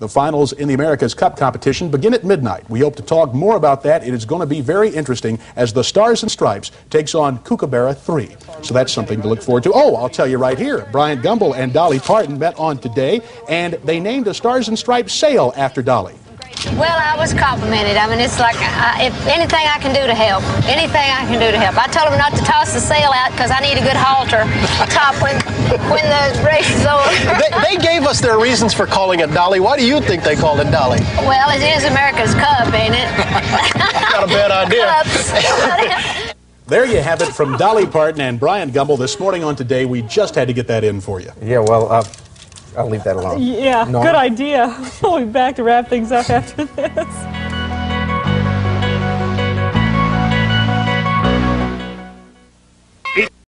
The finals in the America's Cup competition begin at midnight. We hope to talk more about that. It is going to be very interesting as the Stars and Stripes takes on Kookaburra 3. So that's something to look forward to. Oh, I'll tell you right here. Bryant Gumbel and Dolly Parton met on today, and they named a Stars and Stripes sail after Dolly. Well, I was complimented. I mean, it's like I, if anything I can do to help, anything I can do to help. I told them not to toss the sail out because I need a good halter top when when the race is over. They, they, gave us their reasons for calling it Dolly. Why do you think they called it Dolly? Well, it is America's Cup, ain't it? Got a bad idea. There you have it from Dolly Parton and Bryant Gumbel this morning on Today. We just had to get that in for you. Yeah, well, uh, I'll leave that alone. Yeah, good idea. We'll be back to wrap things up after this.